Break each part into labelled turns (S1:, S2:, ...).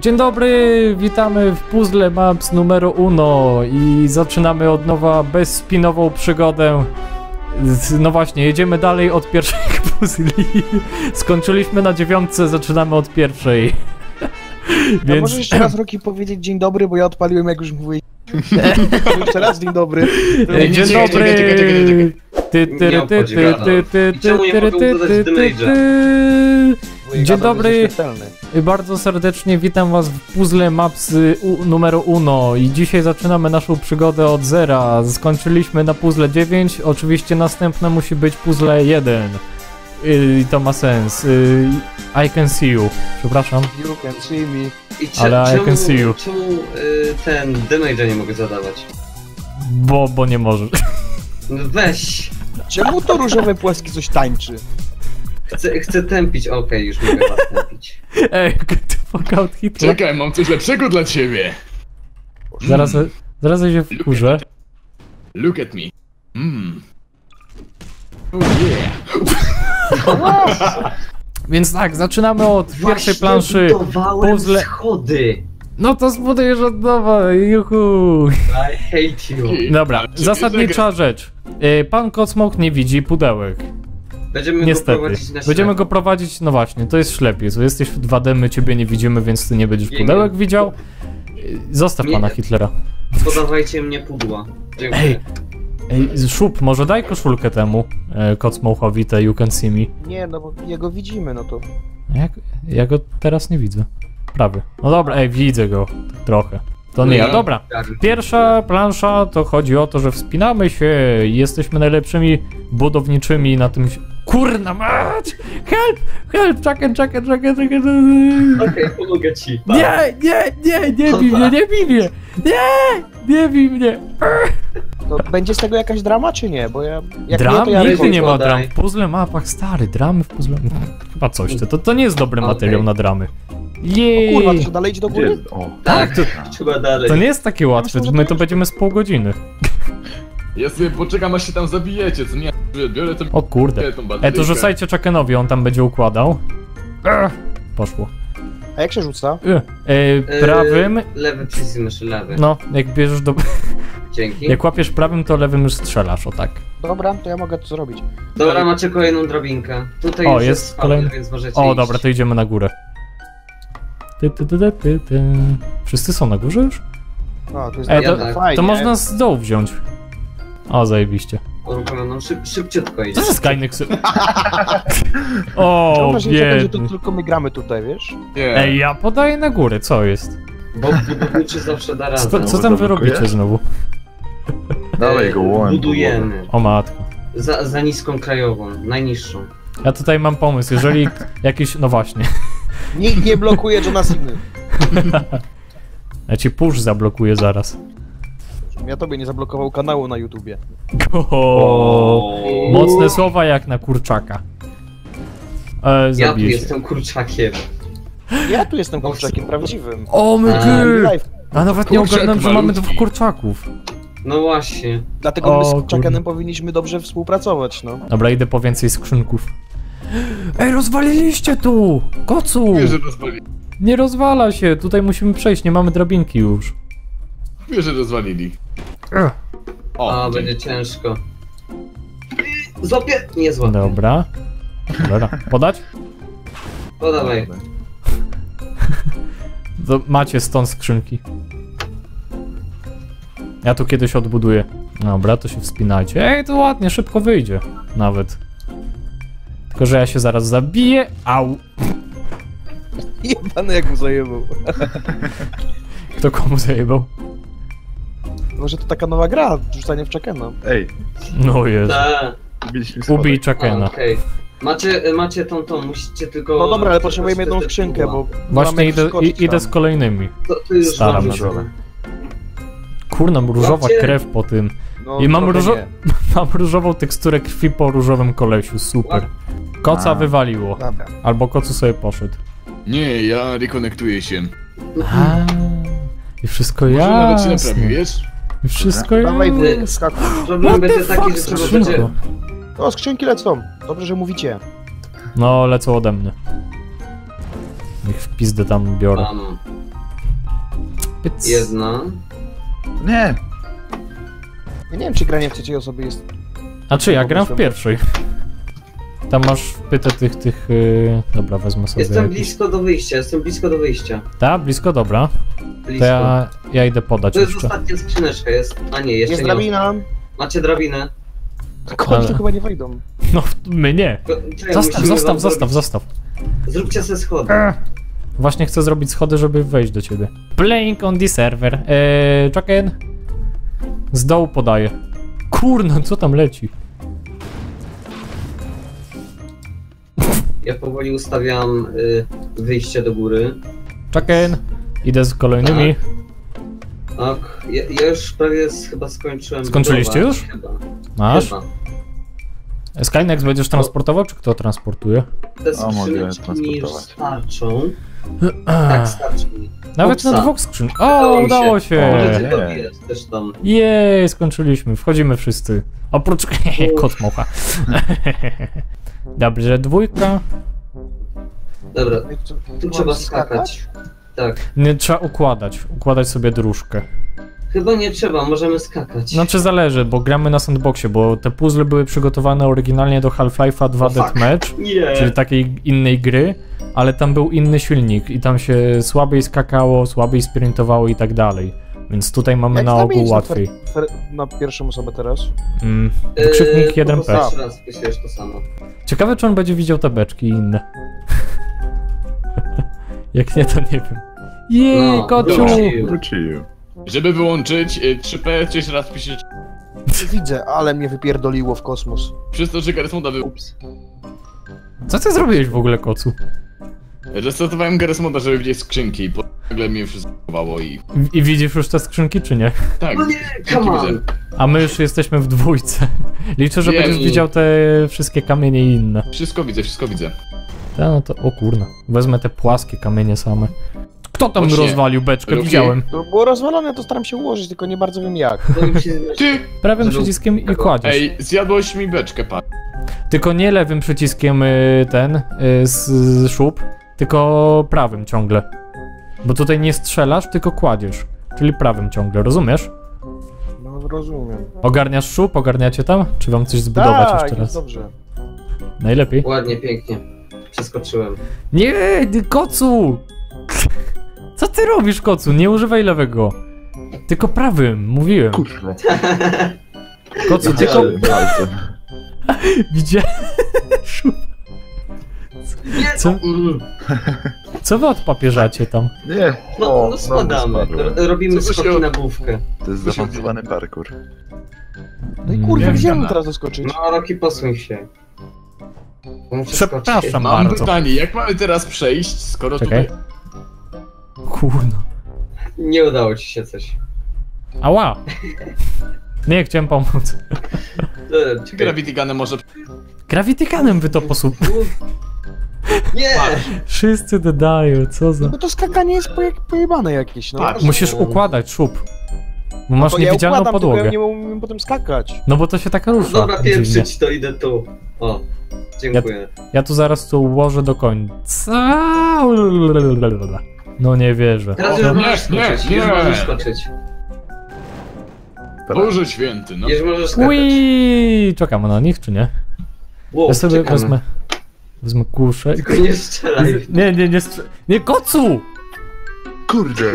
S1: Dzień dobry, witamy w Puzzle Maps numer uno i zaczynamy od nowa bezspinową przygodę. No właśnie, jedziemy dalej od pierwszych puzli. Skończyliśmy na dziewiątce, zaczynamy od pierwszej.
S2: Więc...
S1: Więc
S2: Może jeszcze raz Roki powiedzieć dzień dobry, bo ja odpaliłem jak już mówię. jeszcze raz dzień dobry.
S1: Dzień dobry! Dzień dobry. Bardzo serdecznie witam was w Puzzle Maps y, numer uno i dzisiaj zaczynamy naszą przygodę od zera. Skończyliśmy na puzzle 9, oczywiście następne musi być puzzle 1. Y, I to ma sens. Y, I can see you. Przepraszam.
S2: You can see me.
S3: I cze-
S1: Ale I
S3: czemu,
S1: can see you.
S3: czemu y, ten damage'a nie mogę zadawać?
S1: Bo, bo nie możesz.
S3: No weź!
S2: Czemu to różowe płaski coś tańczy?
S3: Chcę, chcę tępić, okej, już mogę was tępić.
S1: Ej, get the fuck out Hitler.
S4: Czekaj, mam coś lepszego dla ciebie.
S1: Zaraz, zaraz się wkurzę.
S4: Look at me. Mmm. Oh yeah.
S1: Więc tak, zaczynamy od pierwszej
S3: Właśnie
S1: planszy.
S3: budowałem
S1: puzzle-
S3: schody!
S1: No to zbudujesz od nowa, juhu.
S3: I hate you.
S1: Dobra, zasadnicza rzecz. Y, Pan Kocmok nie widzi pudełek.
S3: Będziemy go
S1: Niestety.
S3: prowadzić na
S1: Będziemy go prowadzić, no właśnie, to jest ślepiec. Jesteś w 2D, my ciebie nie widzimy, więc ty nie będziesz
S3: Biegiem.
S1: pudełek widział. Y, Zostaw
S3: Nie.
S1: pana Hitlera.
S3: Podawajcie mnie pudła. Dziękuję.
S1: Ej, ej, Szup, może daj koszulkę temu e, Kocmołchowi, te You Can See Me.
S2: Nie, no bo jego widzimy, no to.
S1: Jak, ja go teraz nie widzę. Prawie. No dobra, ej, widzę go trochę. To nie ja. Dobra. Pierwsza plansza to chodzi o to, że wspinamy się i jesteśmy najlepszymi budowniczymi na tym. Kurna mać! Help! Help! Czekaj, czekaj, czekaj, czekaj.
S3: Okej, pomogę ci.
S1: Nie, nie, nie, nie bij mnie, nie bij mnie! Nie! Nie bij mnie!
S2: to będzie z tego jakaś drama, czy nie? Bo ja. Jak
S1: Dram?
S2: nie, to ja
S1: Nigdy nie ma dram. W puzzle mapach stary, dramy w puzzle. Chyba coś. To, to, to nie jest dobry
S3: Okej.
S1: materiał na dramy.
S2: O
S1: Jej!
S2: kurwa, to się dalej idzie do góry?
S3: Tak, trzeba dalej.
S1: To nie jest takie łatwe, my
S2: to
S1: to będziemy z pół godziny.
S4: Ja sobie poczekam aż się tam zabijecie, co nie? Biorę to...
S1: O kurde. E, to rzucajcie Czekenowi, on tam będzie układał. Ech, Poszło.
S2: A jak się rzuca?
S1: E, e, prawym,
S3: Yy, lewy przycisk myszy, lewy.
S1: no, jak bierzesz do...
S3: Dzięki.
S1: Jak łapiesz prawym, to lewym już strzelasz, o tak.
S2: Dobra, to ja mogę to zrobić.
S3: Dobra, macie kolejną drabinkę. Tutaj
S1: O, jest
S3: jest
S1: kolejny-
S3: więc możecie
S1: O,
S3: iść.
S1: dobra, to idziemy na górę. Ty, ty, ty, ty, ty, ty. Wszyscy są na górze już?
S2: A, to jest
S1: E,
S3: Ja
S1: to,
S3: tak.
S2: fajnie.
S1: to można z dołu wziąć. O, zajebiście.
S3: Uruchomioną, szyb, szybciutko
S1: Co
S3: idzie.
S1: to jest Skynex? O,
S2: wrażenie, że to tylko my gramy tutaj, wiesz?
S4: Nie.
S1: Ej, ja podaję na górę, co jest?
S3: Bo budowniczy zawsze da
S1: Co,
S3: radę.
S1: co tam wy robicie znowu?
S5: Dawaj go, łącz.
S3: Budujemy.
S1: O matko.
S3: Za, za niską krajową, najniższą.
S1: Ja tutaj mam pomysł, jeżeli jakiś... No właśnie.
S2: Nikt nie blokuje Johna Ceny.
S1: Ja ci push zablokuję zaraz.
S2: Ja tobie nie zablokował kanału na YouTubie.
S1: O, mocne słowa jak na kurczaka. E,
S3: Ja tu
S1: się.
S3: jestem kurczakiem.
S2: Ja tu jestem kurczakiem prawdziwym.
S1: O my
S3: A,
S1: ty! A nawet nie ogarnąłem, że mamy dwóch kurczaków.
S3: No właśnie.
S2: Dlatego my
S1: O,
S2: z
S1: kurde.
S2: Kurczakenem powinniśmy dobrze współpracować, no.
S1: Dobra, idę po więcej skrzynków. Ej, rozwaliliście tu! Kocu!
S4: Wiesz, że rozwalili.
S1: Nie rozwala się, tutaj musimy przejść, nie mamy drabinki już.
S4: Wiesz, że rozwalili.
S1: Ech.
S3: A,
S4: O,
S3: będzie ciężko. Złapię! Nie złapię.
S1: Dobra. Dobra, podać?
S3: No dawaj.
S1: To macie stąd skrzynki. Ja tu kiedyś odbuduję. Dobra, to się wspinajcie. Ej, to ładnie, szybko wyjdzie. Nawet. Tylko, że ja się zaraz zabiję. Au!
S2: Jebany jak mu zajebał.
S1: Kto komu zajebał?
S2: Może to taka nowa gra, rzucanie w Czekena.
S5: Ej,
S1: No jest.
S3: Ta.
S5: biliśmy schodek.
S1: Ubij Chuckena.
S3: Okej. Macie, macie tą, tą, musicie tylko...
S2: No dobra, ale potrzebujemy jedną skrzynkę, bo
S1: Właśnie idę, i, idę z kolejnymi.
S3: To, to już
S1: Staram się. Kurna, różowa
S3: Macie-
S1: krew po tym.
S2: No,
S1: I mam, różo... mam różową teksturę krwi po różowym kolesiu, super. Koca
S5: A.
S1: wywaliło.
S2: Dobra.
S1: Albo kocu sobie poszedł.
S4: Nie, ja rekonektuję się.
S1: A, I wszystko
S4: Może nawet się naprawi, wiesz?
S1: I wszystko
S2: Dawaj,
S1: jest.
S2: wy, skakuj.
S3: Problem będzie taki, że trzeba będzie...
S2: O, skrzynki lecą. Dobrze, że mówicie.
S1: No, lecą ode mnie. Niech w pizdę tam biorę.
S3: Mam
S1: Pyc.
S3: jedna.
S5: Nie!
S2: Ja nie wiem, czy granie w trzeciej osoby jest...
S1: A czy ja gram w pierwszej? Tam masz pytę tych, tych... Yy... Dobra, wezmę sobie
S3: Jestem
S1: jakiś...
S3: blisko do wyjścia, jestem blisko do wyjścia.
S1: Ta, blisko, dobra. To
S3: Blisko.
S1: ja, ja idę podać
S3: To jest
S1: jeszcze.
S3: ostatnia skrzyneczka, jest. A nie, jeszcze
S2: Jest
S3: nie.
S2: drabina.
S3: Macie drabinę.
S2: Koń
S1: Ale-
S2: chyba nie wejdą.
S1: No, my nie.
S3: Czekaj,
S1: Zostaw, zostaw, zostaw,
S3: zrobić-
S1: zostaw.
S3: Zróbcie sobie schody.
S1: Właśnie chcę zrobić schody, żeby wejść do ciebie. Playing on the server. Eee, Chucken. Z dołu podaję. Kurno, co tam leci?
S3: Ja powoli ustawiam y, wyjście do góry.
S1: Chucken. Idę z kolejnymi.
S3: Ok, ja, ja już prawie z, chyba skończyłem.
S1: Skończyliście
S3: budować,
S1: już?
S3: Chyba.
S1: Masz?
S3: Chyba.
S1: Skynex będziesz transportował, czy kto transportuje?
S3: Te skrzyneczki mi już starczą. Tak, starczy mi.
S1: Nawet na
S3: Upsa.
S1: dwóch skrzyn.
S3: Udało
S1: O, udało
S3: się.
S1: się!
S3: Też tam.
S1: Jej, skończyliśmy. Wchodzimy wszyscy. Oprócz kot mocha. Dobrze, dwójka.
S3: Dobra,
S2: co-
S3: tu trzeba skakać. Tak.
S1: Nie trzeba układać. Układać sobie dróżkę.
S3: Chyba nie trzeba, możemy skakać.
S1: Znaczy zależy, bo gramy na sandboxie, bo te puzzle były przygotowane oryginalnie do Half-Life'a 2
S3: O, fuck.
S1: Deathmatch,
S3: Nie.
S1: czyli takiej innej gry, ale tam był inny silnik i tam się słabiej skakało, słabiej sprintowało i tak dalej. Więc tutaj mamy
S2: Jak
S1: na ogół
S2: zamienić na
S1: łatwiej.
S2: Fer- Na pierwszą osobę teraz.
S1: Mm.
S3: Yy,
S1: Wykrzyknik
S3: po
S1: 1P.
S3: prostu jeszcze raz wpisujesz to samo.
S1: Ciekawe, czy on będzie widział te beczki i inne. Jak nie, to nie wiem. Jej,
S3: No,
S1: kociu!
S3: wrócił.
S4: Żeby wyłączyć y, 3P, czy jeszcze raz piszesz
S2: Widzę, ale mnie wypierdoliło w kosmos.
S4: przez to, że Garysmoda wy...
S1: Co ty zrobiłeś w ogóle, kocu?
S4: Restartowałem Garysmoda, żeby widzieć skrzynki i po... nagle mnie wszystko i...
S1: I, widzisz już te skrzynki, czy nie?
S4: Tak,
S3: No nie, come on.
S1: A my już jesteśmy w dwójce. Liczę, że
S4: Wiem.
S1: będziesz widział te wszystkie kamienie i inne.
S4: Wszystko widzę, wszystko widzę.
S1: Ta, no to, o kurna. Wezmę te płaskie kamienie same. Kto tam
S4: Właśnie.
S1: rozwalił beczkę?
S4: Luki.
S1: Widziałem.
S2: To było rozwalone, to staram się ułożyć, tylko nie bardzo wiem jak.
S4: Ty!
S1: Prawym
S3: Zrób
S1: przyciskiem i kładziesz.
S4: Ej, zjadłeś mi beczkę, pan.
S1: Tylko nie lewym przyciskiem y, ten, y, z, z szub, tylko prawym ciągle. Bo tutaj nie strzelasz, tylko kładziesz. Czyli prawym ciągle, rozumiesz?
S2: No rozumiem.
S1: Ogarniasz szub, ogarniacie tam? Czy wam coś zbudować
S2: tak,
S1: jeszcze raz?
S2: dobrze.
S1: Najlepiej.
S3: Ładnie, pięknie. Przeskoczyłem.
S1: Nie, ty kocu! Co ty robisz, kocu? Nie używaj lewego. Tylko prawym, mówiłem.
S5: Kurwa.
S1: Kocu, tylko
S5: widziałem.
S3: Nie,
S1: Co?
S3: Mm.
S1: Co wy odpapieżacie tam?
S5: Nie.
S3: No, no spadamy. R- Robimy
S4: Co to się
S3: skoki
S4: od-
S3: na główkę.
S5: To jest zaawansowany parkour.
S2: No i kurwa, gdzie mam
S4: Gana.
S2: teraz doskoczyć?
S3: No, Roki, posuń się.
S1: Przepraszam
S3: skoczyć.
S4: Mam
S1: bardzo.
S4: pytanie, jak mamy teraz przejść, skoro
S1: Czekaj.
S4: tutaj...
S1: Kurno.
S3: Nie udało ci się coś.
S1: Ała! Nie, chciałem pomóc.
S3: E, czekaj.
S4: Gravity Gun może...
S1: Gravitykanem wy to posłup.
S3: Nie!
S1: Wszyscy dodają, co za...
S2: No to skakanie jest poje, pojebane jakieś, no.
S4: Patrz.
S1: Musisz układać szub. Bo masz
S2: ja
S1: niewidzialną
S2: układam, tylko
S1: podłogę.
S2: ja nie umiem potem skakać.
S1: No bo to się tak rusza.
S3: Dobra, pieprzyć to idę tu. O, dziękuję.
S1: Ja tu zaraz to ułożę do końca. No nie wierzę.
S3: Teraz już
S4: nie,
S3: możesz skoczyć,
S4: nie,
S3: już
S4: nie.
S3: możesz skoczyć.
S4: Boże święty, no.
S3: Już możesz skakać.
S1: Ui, czekamy na nich, czy nie?
S3: Wow,
S1: Ja sobie
S3: czekamy.
S1: wezmę... Wezmę kuszę.
S3: Tylko nie strzelaj.
S1: Nie, nie, nie strze... Nie, kocu!
S5: Kurde.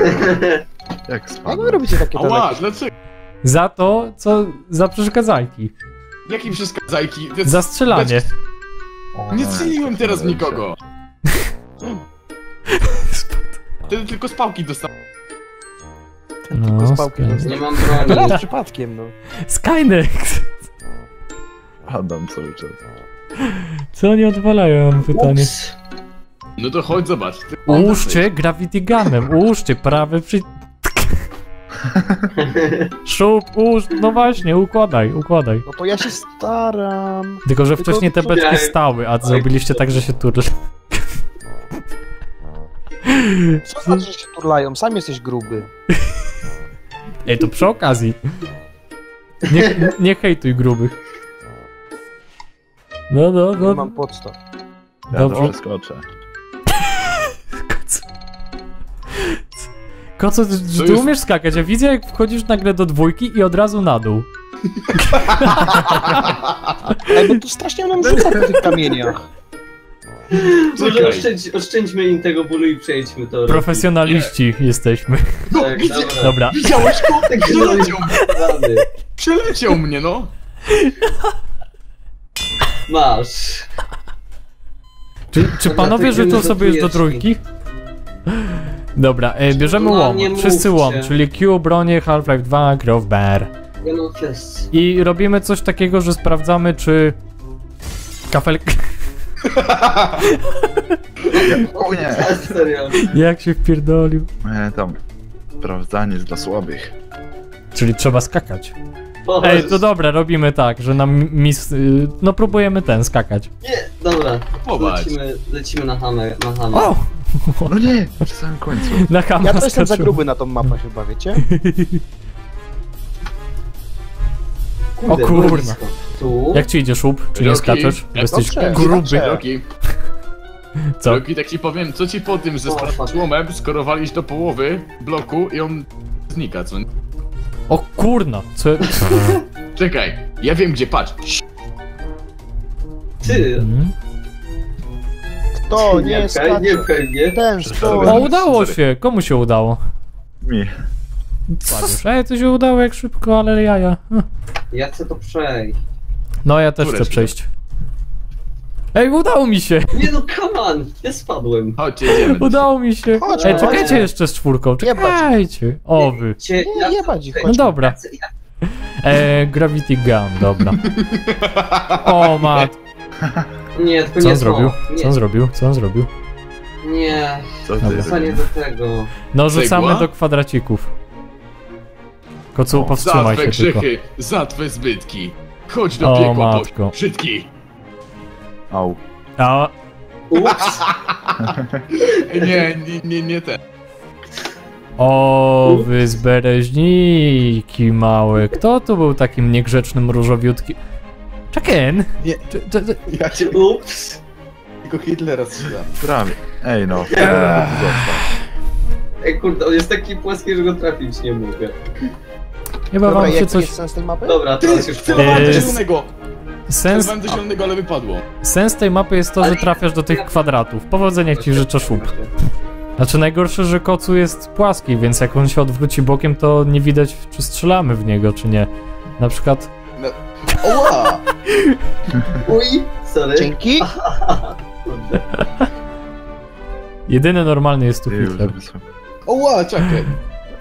S5: Jak
S2: wy
S5: spadłem?
S2: robicie takie
S4: Ała,
S2: dalekie?
S4: dlaczego?
S1: Za to, co... Za przeszkadzajki.
S4: Jakie przeszkadzajki? Jest-
S1: Za strzelanie.
S5: O,
S4: Nie
S5: no,
S4: strzeliłem teraz nikogo. Wtedy tylko z pałki dostałem.
S1: No,
S2: z pałki
S1: Sky-
S2: dostał.
S3: Nie mam broni.
S2: Teraz przypadkiem, no.
S1: Skynex!
S5: Padam cały czas.
S1: Co oni odwalają, mam pytanie.
S3: Ups.
S4: No to chodź zobacz. Ty-
S1: Ułóżcie Gravity Gunem, ułóżcie prawy przy... Szub, ułóż, no właśnie, układaj, układaj.
S2: No to ja się staram.
S1: Tylko, że
S2: Tylko
S1: wcześniej te beczki
S3: Ej,
S1: stały, a zrobiliście tak, że się turli.
S2: Co znaczy, że się turlają? Sam jesteś gruby.
S1: Ej, to przy okazji. Nie, nie hejtuj grubych. No, no,
S2: Nie
S1: no.
S2: mam podstaw.
S5: Ja to
S1: Dobrze.
S5: przeskoczę.
S1: Koco, ty, ty
S4: jest-
S1: umiesz skakać? Ja widzę, jak wchodzisz nagle do dwójki i od razu na dół.
S2: Ej, bo tu strasznie nam rzuca po tych kamieniach.
S3: Może oszczędź, oszczędźmy im tego bólu i przejdźmy to.
S1: Profesjonaliści jesteśmy.
S3: Tak, dobra.
S1: Dobra.
S4: Widziałeś go?
S3: Tak,
S4: Przeleciał,
S3: Rany.
S4: przeleciał mnie, no.
S3: Masz.
S1: Czy, czy panowie rzucą sobie już do trójki? Dobra, e, bierzemy
S3: No,
S1: łom. Wszyscy łom, czyli Q, bronie, Half-Life 2, Grove Bear. I robimy coś takiego, że sprawdzamy, czy kafel...
S5: O nie!
S1: Jak się wpierdolił.
S5: Nie, tam. Sprawdzanie jest dla słabych.
S1: Czyli trzeba skakać.
S3: Boże.
S1: Ej, to dobra, robimy tak, że nam mis... y, No próbujemy ten, skakać.
S3: Nie, dobra.
S4: Popatrz.
S3: Lecimy, lecimy na hamę, na hamę.
S1: O!
S5: No nie! Przy samym końcu.
S1: Na hamę
S2: Ja też jestem za gruby na tą mapę chyba, wiecie?
S3: Kurde,
S1: o kurwa.
S3: Tu.
S1: Jak ci idzie szub? Czy nie
S4: Roki,
S1: skaczesz? Bo
S4: jak
S1: jesteś
S2: dobrze.
S1: gruby.
S2: Dobrze.
S4: Roki,
S1: Co?
S4: Roki, tak ci powiem, co ci po tym, że
S3: O,
S4: sprawdzasz
S3: fuck.
S4: łomem, skoro walisz do połowy bloku i on znika, co? nie?
S1: O kurna, co...
S4: Czekaj, ja wiem gdzie, patrz.
S3: Ty.
S1: Mhm.
S2: To
S3: nie
S2: nie
S3: nie
S2: skacze.
S3: pchaj mnie.
S2: Ten
S1: O, udało się! Komu się udało?
S5: Mi.
S1: Słabiusz. Ej, to się udało jak szybko, ale jaja.
S3: Ja chcę to przejść.
S1: No, ja też
S4: Które
S1: chcę przejść. Ej, udało mi się!
S3: Nie no, come on! Ja spadłem.
S4: Chodźcie, jedziemy.
S1: Udało mi się!
S2: Chodź,
S1: Ej,
S3: chodź.
S1: czekajcie jeszcze z czwórką, czekajcie! O, wy.
S3: Cię,
S2: Nie,
S3: ja
S2: nie badzi,
S3: przejść.
S1: No dobra.
S3: Ja
S1: E, Gravity Gun, dobra. O, mat.
S3: Nie, tylko
S1: Co
S3: nie
S1: on zrobił?
S3: to. Nie,
S1: Co on zrobił? Co on zrobił?
S3: Nie,
S5: Co ty
S3: do tego.
S1: No, rzucamy
S4: Cegła?
S1: do kwadracików. Kocu,
S5: O,
S4: Za
S1: powstrzymaj
S4: twe
S1: się tylko.
S4: grzechy, za twe zbytki. Chodź do
S1: O,
S4: piekła,
S1: matko.
S4: brzydki.
S5: Au.
S1: A,
S3: Ups!
S4: Nie, nie, nie, nie ten.
S1: o, wy zbereźniki małe. Kto tu był takim niegrzecznym różowiutkim? Czaken!
S5: Nie.
S1: Czy- czy- czy-
S4: Ja cię
S3: Ups!
S4: tylko Hitlera strzelam.
S5: Prawie. Ej no.
S1: Eee.
S3: Ej kurde, on jest taki płaski, że go trafić nie mogę.
S1: Chyba
S2: Dobra,
S1: wam się coś...
S2: jest sens tej mapy?
S3: Dobra,
S4: Ty,
S3: teraz już
S4: do
S1: Eee,
S4: zielonego.
S1: Sens,
S4: do zielonego, ale wypadło.
S1: sens tej mapy jest to, że trafiasz do tych kwadratów. Powodzenia ci życzę szub. Znaczy najgorsze, że kocu jest płaski, więc jak on się odwróci bokiem, to nie widać, czy strzelamy w niego, czy nie. Na przykład...
S4: Oła!
S3: Uj! Sorry.
S2: Dzięki.
S1: Jedyny normalny jest tu Hitler.
S4: Oła, czekaj.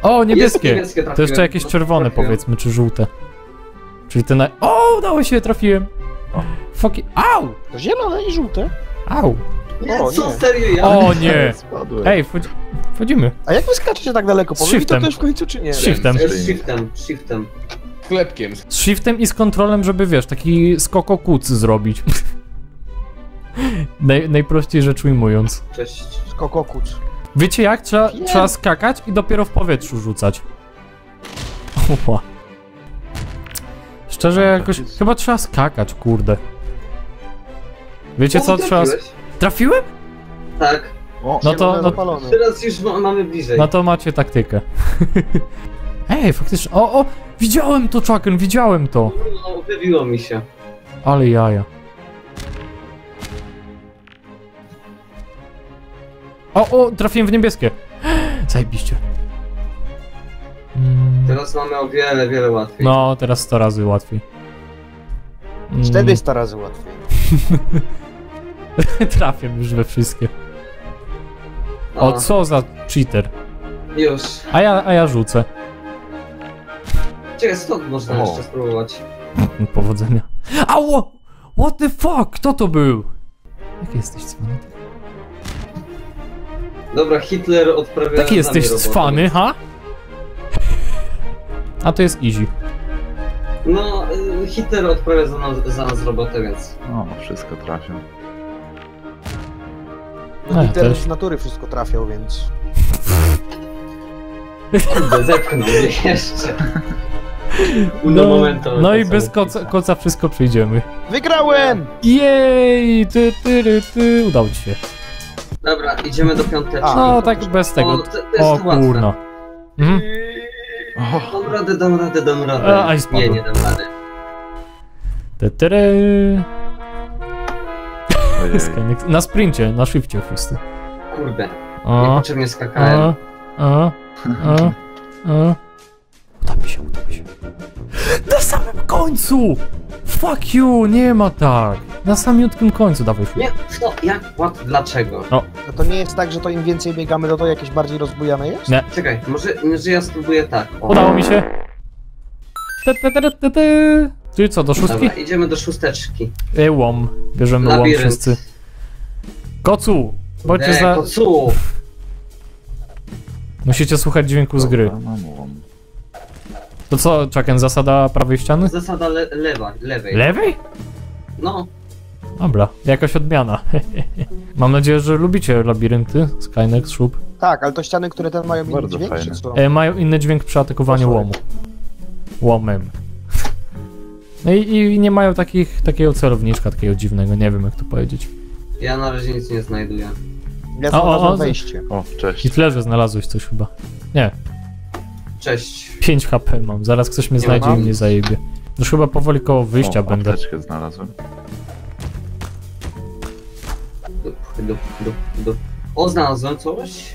S1: O, niebieskie!
S3: niebieskie
S1: To jeszcze jakieś
S3: No,
S1: czerwone
S3: trafiłem.
S1: powiedzmy, czy żółte. Czyli te na... O, udało się, trafiłem!
S5: O.
S1: Foki... Au!
S2: To zielone i żółte.
S1: Au!
S3: Nie,
S2: O,
S3: co,
S2: nie.
S3: serio ja?
S1: O nie!
S5: Spadłem.
S1: Ej, wchodzi... wchodzimy.
S2: A jak wy skaczecie tak daleko?
S1: Z
S2: mi to
S1: shiftem.
S2: też w końcu, czy nie?
S1: Z shiftem.
S3: Z shiftem, shiftem.
S4: Klepkiem.
S1: Z shiftem i z kontrolem, żeby wiesz, taki skoko kuc zrobić. Naj, najprościej rzecz ujmując.
S3: Cześć.
S2: Skokokuc.
S1: Wiecie jak? Trzeba, trzeba skakać i dopiero w powietrzu rzucać. Oła. Szczerze
S5: A,
S1: jakoś...
S5: tak jest.
S1: Chyba trzeba skakać, kurde. Wiecie
S3: O,
S1: co trzeba... Trafiłem?
S3: Tak.
S5: O,
S1: No to- no-.
S3: Teraz już ma, mamy bliżej.
S1: No to macie taktykę. Ej, faktycznie... O, o! Widziałem to, Chucken, widziałem to!
S3: No, wybiło mi się.
S1: Ale jaja. O, o, trafiłem w niebieskie. Zajebiście. Mm,
S3: Teraz mamy o wiele, wiele łatwiej.
S1: No, teraz 100 razy łatwiej. Mm,
S2: 400 razy łatwiej.
S1: Trafiam już we wszystkie.
S3: A,
S1: O, co za cheater.
S3: Już.
S1: A ja, a ja rzucę.
S3: Czekaj, stąd można
S5: O.
S3: jeszcze spróbować.
S1: Powodzenia. Ało! What the fuck? Kto to był? Jak jesteś cwany?
S3: Dobra, Hitler odprawia
S1: Tak
S3: z
S1: jesteś
S3: nami robotę.
S1: cwany, ha? A to jest easy.
S3: No, y, Hitler odprawia za nas, za nas robotę, więc...
S5: o, wszystko trafią.
S1: No, ja
S2: No, teraz
S1: też.
S2: z natury wszystko trafiał, więc...
S3: Kurde, zepchnął mnie jeszcze. Uno
S1: No,
S3: momento.
S1: no i bez koca, koca wszystko przejdziemy.
S2: Wygrałem!
S1: Jej! Ty, ty, ty, ty. Udało ci się.
S3: Dobra, idziemy do piąteczki.
S2: A,
S1: No tak bez tego.
S3: O, to, to jest
S1: O
S3: łatwe.
S1: kurno. Mhm.
S5: O,
S3: Dam radę, dam radę, dam radę.
S1: A, spadłem.
S3: nie, nie dam rady.
S1: Skynex- Na sprincie, na shifcie wszyscy.
S3: Kurde,
S1: O,
S3: niepotrzebnie skakałem.
S1: o, o, o, o. Uda mi się, uda mi się. Na samym końcu! Fuck you, nie ma tak. Na samiutkim końcu, dawaj.
S3: Nie, no, jak, what, dlaczego?
S2: No to nie jest tak, że to im więcej biegamy, to to jakieś bardziej rozbujane jest?
S1: Nie.
S3: Czekaj, może, może ja spróbuję tak. O.
S1: Udało mi się. Ty, ty, ty, ty, ty. Czyli co, do szóstki?
S3: Dobra, idziemy do szósteczki.
S1: Ej, łom. Bierzemy łom
S3: Labirynt.
S1: wszyscy. Kocu! Bądźcie za...
S3: kocu!
S1: Musicie słuchać dźwięku z gry.
S5: Dobra, mam łom.
S1: To co, Czaken, zasada prawej ściany?
S3: Zasada le lewa, lewej.
S1: Lewej?
S3: No,
S1: Dobra, jakaś odmiana. Mam nadzieję, że lubicie labirynty, Skynex, Szub.
S2: Tak, ale to ściany, które ten mają inny
S5: Bardzo
S2: dźwięk,
S5: fajne.
S2: czy co?
S1: E, mają inny dźwięk przy atakowaniu łomu. Łomem. No i, i nie mają takich, takiego celowniczka, takiego dziwnego, nie wiem jak to powiedzieć.
S3: ja na razie nic nie znajduję.
S2: Ja
S1: O, o, o,
S2: znalazłem wejście.
S5: O, cześć.
S1: Hitlerze znalazłeś coś chyba. Nie,
S3: Cześć.
S1: 5 HP mam, zaraz ktoś mnie
S3: Nie
S1: znajdzie
S3: mam.
S1: i mnie zajebie. Już chyba powoli koło wyjścia
S5: o,
S1: będę.
S5: znalazłem.
S3: Dup, dup, dup, dup. O, znalazłem coś.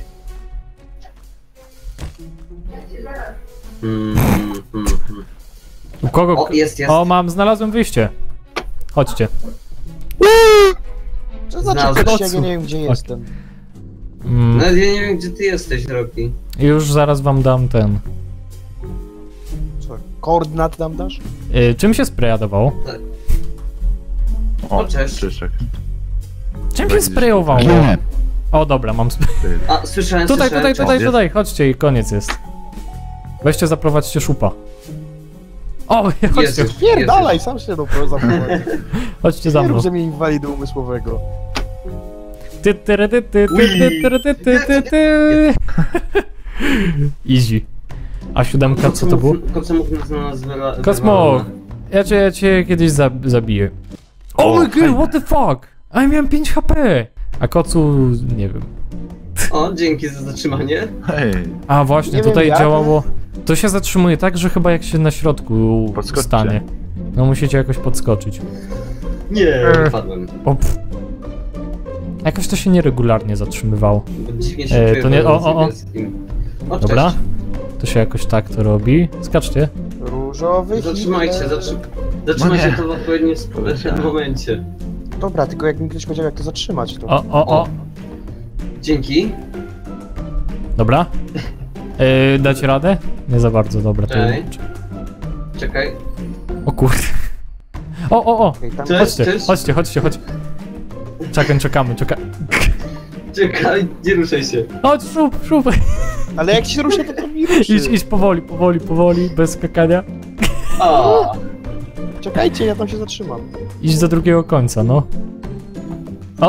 S3: Mm, mm, mm.
S1: U kogo?
S3: O, jest, jest.
S1: O, mam, znalazłem wyjście. Chodźcie.
S2: Co jak ja nie wiem, gdzie jestem.
S1: Mm,
S3: No ja nie wiem, gdzie ty jesteś, Roki.
S1: już zaraz wam dam ten.
S2: Koordynat nam dasz?
S1: Y, czym się spraya dawało?
S5: O,
S3: cześć.
S5: Czyczek.
S1: Czym się sprayowało?
S5: Nie.
S1: O, dobra, mam sp-
S5: Ty,
S3: A, słyszałem,
S1: Tutaj,
S3: słyszałem.
S1: tutaj, tutaj, tutaj, chodźcie i koniec jest. Weźcie, zaprowadźcie szupa. O, chodźcie,
S3: Jezus,
S2: Pierdalaj, sam się do zaprowadzi.
S1: chodźcie za
S2: Nie
S1: mną.
S2: rób ze mnie inwalidy umysłowego.
S1: Ty, ty, ty, ty, ty, ty, ty, ty, ty, ty, ty. Easy. A siódemka, co to było?
S3: Koce mógł nas
S1: ja cię, ja cię kiedyś za, zabiję. Oh my god, what the fuck? A ja miałem 5 HP. A kocu, nie wiem.
S3: O, dzięki za zatrzymanie.
S5: Hej,
S1: A właśnie,
S2: Nie wiem
S1: tutaj
S2: jak,
S1: działało. To się zatrzymuje tak, że chyba jak się na środku
S5: Podskoczcie.
S1: stanie. No musicie jakoś podskoczyć.
S3: Nie,
S1: Eee.
S3: wypadłem.
S1: O, pff. Jakoś to się nieregularnie zatrzymywało.
S3: Dziwnie się
S1: E, to nie- o, o, o.
S3: O, cześć.
S1: Dobra? To się jakoś tak to robi. Skaczcie.
S2: Różowy
S3: Zatrzymajcie,
S2: Hitler.
S3: zatrzy... zatrzymajcie to w odpowiednim sp- momencie.
S2: Dobra, tylko jak mi ktoś powiedział, jak to zatrzymać, to...
S1: O, o, o.
S3: Dzięki.
S1: Dobra. Yy, dać radę? Nie za bardzo, dobra. To...
S3: Czekaj. Czekaj.
S1: O kurde. O, o, o.
S2: Okej, tam...
S3: Cześć.
S1: Chodźcie,
S3: cześć.
S1: chodźcie, chodźcie, chodź. Czekaj, czekamy, czeka.
S3: Czekaj, nie ruszaj się.
S1: Chodź, szub, szub.
S2: Ale jak się ruszę, to
S1: Idź, idź powoli, powoli, powoli, bez skakania.
S3: A,
S2: Czekajcie, ja tam się zatrzymam.
S1: Idź do drugiego końca, no. O,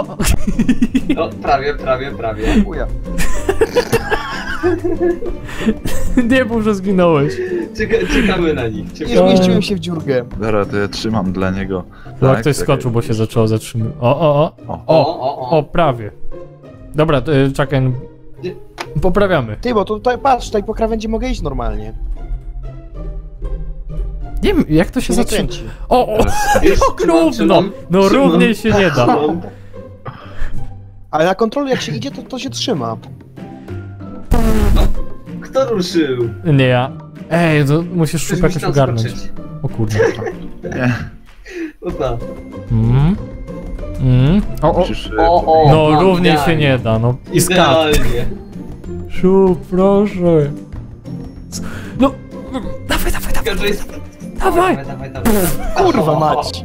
S3: o, prawie, prawie, prawie.
S2: Uja.
S1: nie mów, że zginąłeś.
S3: Czeka, czekamy na nich.
S2: Nie
S3: Czekamy.
S2: zmieściłem się w dziurkę.
S5: dobra, to ja trzymam dla niego.
S1: Chyba
S5: Tak,
S1: ktoś
S5: czekaj.
S1: skoczył, bo się zaczęło zatrzymywać. O, o, o.
S5: O,
S3: O, o, o.
S1: O, prawie. Dobra, y, czekaj. Poprawiamy.
S2: Ty, bo tutaj, patrz, tutaj po krawędzi mogę iść normalnie.
S1: Nie wiem, jak to się
S2: zakręci.
S1: O, o, jak równo. No równiej się nie da.
S2: Ale na kontrolę jak się idzie, to, to się trzyma.
S3: Kto ruszył?
S1: Nie ja. Ej, to musisz
S3: Ktoś
S1: szybko jakoś ogarnąć. O kurde.
S5: nie.
S3: Opa.
S1: Mm. Mm. O, o.
S5: Musisz, e,
S3: O, o.
S1: No
S3: mam,
S1: równiej się nie da, no. I.
S3: Idealnie.
S1: Szu, proszę. No, dawaj, dawaj, dawaj,
S3: jest...
S1: dawaj.
S3: Dawaj, dawaj, dawaj.
S2: Kurwa mać.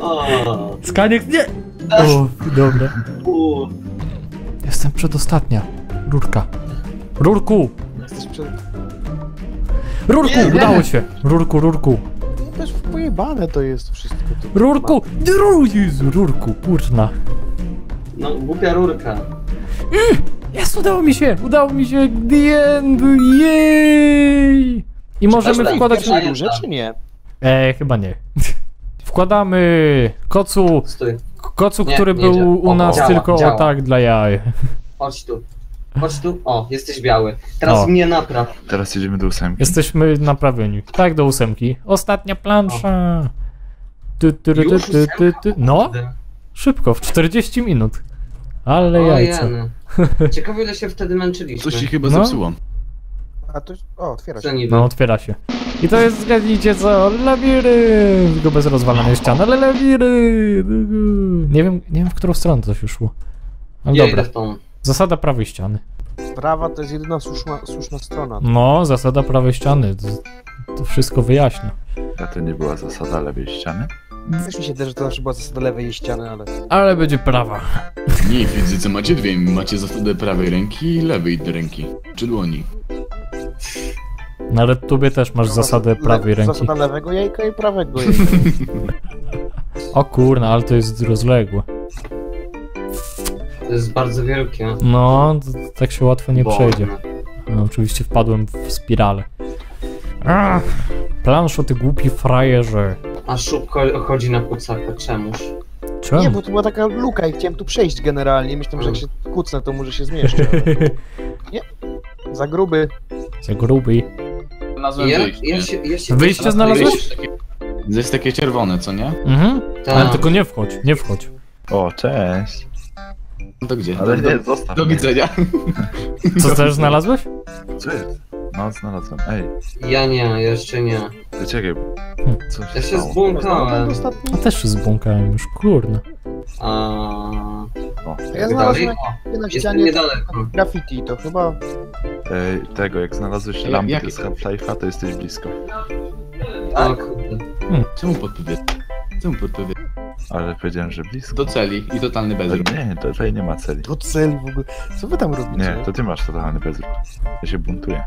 S3: O,
S1: Skaniek, nie. O, dobra.
S3: u.
S1: Jestem przedostatnia. Rurka. Rurku!
S2: Jesteś przed...
S1: Rurku!
S3: Nie.
S1: Udało się! Rurku, rurku.
S2: Pojebane to jest wszystko. To
S1: Rurku! Ru, Jezu, rurku, kurna.
S3: No, głupia rurka.
S1: Jest, udało mi się! Udało mi się! The end! Jej! I możemy
S3: Przepraszam,
S1: wkładać...
S3: pierwsza-
S2: Duże czy nie?
S1: E, chyba nie. Wkładamy kocu,
S3: Stój,
S1: kocu,
S3: Nie,
S1: który
S3: nie
S1: był u nas
S3: działa,
S1: tylko
S3: działa.
S1: o tak dla jaj.
S3: chodź tu. Chodź tu. O, jesteś biały. Teraz
S1: O.
S3: mnie napraw.
S5: Teraz jedziemy do ósemki.
S1: Jesteśmy naprawieni. Tak, do ósemki. Ostatnia plansza. Ty, ty, ty,
S3: Już
S1: ty, ty, ty. No, szybko, w 40 minut. Ale
S3: O,
S1: jajca.
S3: jeny. Ciekawe ile się wtedy męczyliśmy.
S4: Coś ci chyba
S1: No.
S4: zepsuło.
S2: A to... O, otwiera
S3: Co
S2: się.
S3: niby?
S1: No, otwiera się. I to jest, zgadnijcie co, labirynt! Tylko bez rozwalanej ściany, ale labirynt! Nie wiem, nie wiem w którą stronę to się szło. Ale
S3: ja
S1: dobra,
S3: idę w tą.
S1: Zasada prawej ściany.
S2: Prawa to jest jedyna słuszna, słuszna strona.
S1: No, zasada prawej ściany. To, to wszystko wyjaśnia.
S5: A to nie była zasada lewej ściany?
S2: Też mi się też, że to zawsze była zasada lewej ściany, ale...
S1: Ale będzie prawa.
S4: Nie, w fizyce macie dwie. Macie zasadę prawej ręki i lewej ręki. Czy dłoni.
S1: No ale tobie też masz zasadę prawej ręki.
S2: Zasada lewego jajka i prawego jajka.
S1: O kurna, ale to jest rozległe.
S3: To jest bardzo wielkie.
S1: No, tak się łatwo nie
S3: Boże.
S1: przejdzie. No, oczywiście wpadłem w spiralę. Ach, planszo, ty głupi frajerze.
S3: A szybko chodzi na kucaka. Czemuż?
S1: Czemu?
S2: Nie, bo to była taka luka i chciałem tu przejść generalnie. Myślałem, że jak się kucnę, to może się zmieszczę. ale Za gruby.
S1: Za gruby.
S4: Znalazłem
S3: Ja,
S4: wyjście.
S3: ja się, ja się
S1: Wyjście znalazłeś?
S4: Jest takie czerwone, co nie?
S1: Mhm.
S3: Tak.
S1: Ale tylko nie wchodź, nie wchodź.
S5: O, cześć.
S4: No to gdzie?
S5: Ale
S4: do,
S5: nie, zostaw
S4: do
S5: mnie.
S4: widzenia.
S1: Co też znalazłeś?
S5: Co jest? No, znalazłem. Ej,
S3: Ja nie, jeszcze nie.
S5: czekaj.
S1: Hmm.
S5: Co się
S3: Ja się
S5: stało?
S3: Zbłąkałem.
S1: Ja też się zbłąkałem już, kurna.
S3: A...
S5: O,
S2: Ja znalazłem na
S3: jestem
S2: ścianie
S3: niedaleko.
S2: graffiti, to chyba...
S5: Ej, tego, jak znalazłeś
S4: jakie
S5: z? Half-Life'a, to jesteś blisko.
S3: O kurde.
S4: Czemu podpowiedz? Czemu podpowiedz?
S5: Ale powiedziałem, że blisko.
S4: Do celi i totalny bezruch.
S5: nie, tutaj nie ma celi.
S2: To cel w ogóle. Co wy tam robicie?
S5: Nie, to ty masz totalny bezruch. Ja się buntuję.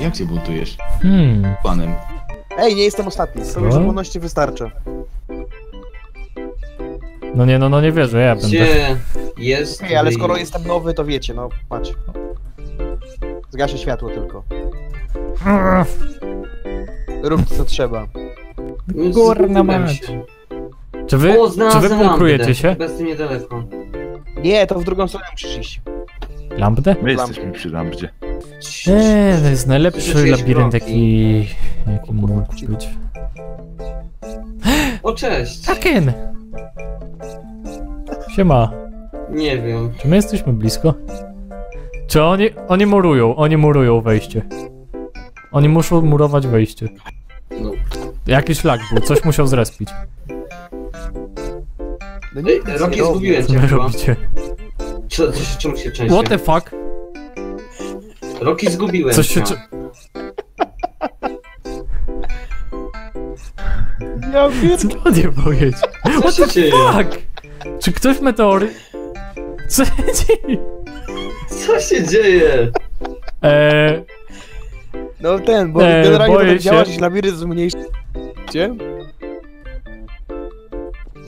S4: Jak się buntujesz?
S1: Hmm.
S4: Panem.
S2: Ej, nie jestem ostatni.
S1: Co?
S2: już wolności wystarcza.
S1: No nie, no, no nie wierzę, ja będę.
S3: Gdzie jest...
S2: Ej, ale skoro jestem nowy, to wiecie, no patrz. Zgaszę światło tylko. Rób co trzeba.
S3: No, zgubiłem
S1: mać. Czy wy,
S3: O,
S1: czy wy
S3: lampę.
S1: się?
S3: Jestem niedaleko.
S2: Nie, to w drugą stronę musisz iść.
S1: Lampę?
S5: My jesteśmy przy lampdzie.
S1: Eee, to jest najlepszy labirynt, jaki, jaki mógł być.
S3: O, cześć!
S1: Taken! Siema.
S3: Nie wiem.
S1: Czy my jesteśmy blisko? Czy oni, oni murują, oni murują wejście. Oni muszą murować wejście.
S3: No.
S1: Jakiś lag był, coś musiał zrespić.
S2: No
S3: Ej,
S2: nie robię.
S3: zgubiłem
S1: Co
S3: cię
S1: wy
S3: chyba.
S1: robicie?
S3: Co, coś, czemu się częściej?
S1: What the fuck?
S3: Rocky, zgubiłem
S1: Coś się...
S3: cię.
S2: Ja pier...
S1: Co nie powiedzieć?
S3: Co
S1: What
S3: się
S1: the
S3: dzieje?
S1: fuck? Czy ktoś meteory... Co się dzieje?
S3: Co się dzieje?
S1: Eee,
S2: No ten, bo
S1: Eee,
S2: generalnie to
S1: boję
S2: działa,
S1: się.
S2: że labirynt zmniejsza... Gdzie?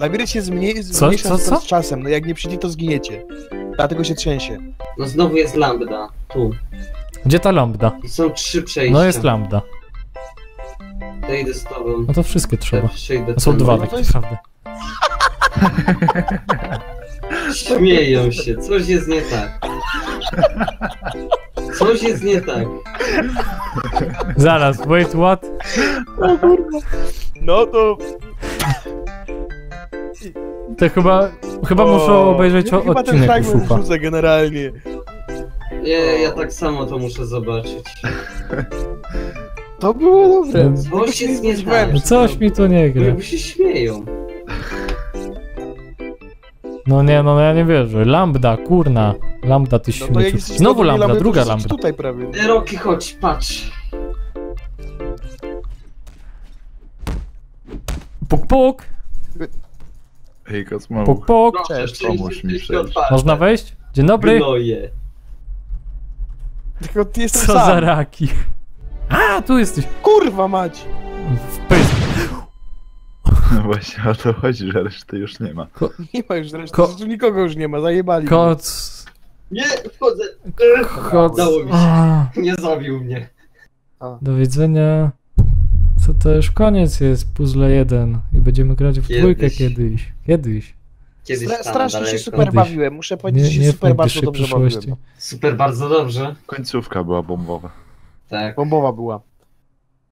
S2: Labirynt się zmniej... zmniejsza
S1: co, co?
S2: z czasem, no jak nie przyjdzie to zginiecie. Dlatego się trzęsie.
S3: No znowu jest lambda. Tu.
S1: gdzie ta lambda?
S3: I są trzy przejścia.
S1: No jest lambda.
S3: To idę z tobą.
S1: No to wszystkie trzeba.
S3: Ja
S1: To są dwa tak
S2: to jest-
S1: naprawdę.
S3: Śmieją się. Coś jest nie tak. Coś jest nie tak.
S1: Zaraz, wait, what?
S2: No to...
S1: To chyba... Chyba muszę obejrzeć o,
S2: Chyba ten
S1: odcinek
S2: fragment
S1: Uszupa.
S2: wrzucę generalnie.
S3: Ja, ja tak samo to muszę zobaczyć.
S2: To było dobre.
S1: Coś
S3: jest nie tak.
S1: No Coś mi tu nie gra.
S3: Bo się śmieją.
S1: No nie, no ja nie wierzę. Lambda, kurna. Lambda, ty
S2: No to jak
S1: śmieciu.
S2: jesteś
S1: Znowu lambda,
S2: to
S1: druga lambda.
S2: tutaj prawie.
S3: Rocky, chodź, patrz.
S1: Puk, puk,
S5: Hej, Kosmo.
S1: puk, puk.
S3: Proszę,
S2: Cześć,
S5: pomóż mi przejść.
S1: Można wejść? Dzień dobry.
S3: Gnoje.
S2: Tylko ty jestem
S1: Co
S2: sam.
S1: za raki. A, tu jesteś.
S2: Kurwa mać!
S1: W pysk.
S5: No właśnie o to chodzi, że reszty już nie ma.
S2: Nie ma już zresztą,
S1: Ko-
S2: tu nikogo już nie ma, zajebali.
S1: Koc.
S3: Nie, wchodzę.
S1: Chodź.
S3: Udało mi się.
S1: A,
S3: Nie zabił mnie.
S1: Do widzenia. Co to już koniec jest, puzzle 1 i będziemy grać w
S3: Kiedyś.
S1: dwójkę kiedyś. Kiedyś.
S3: Kiedyś
S2: Stra-
S3: tam
S2: strasznie się super
S1: Kiedyś.
S2: bawiłem, muszę powiedzieć,
S1: Nie,
S2: że
S1: nie
S2: się
S1: w
S2: super bardzo
S1: najbliższej
S2: dobrze
S1: przyszłości.
S2: bawiłem.
S3: Super, bardzo dobrze.
S5: Końcówka była bombowa.
S3: Tak.
S2: Bombowa była.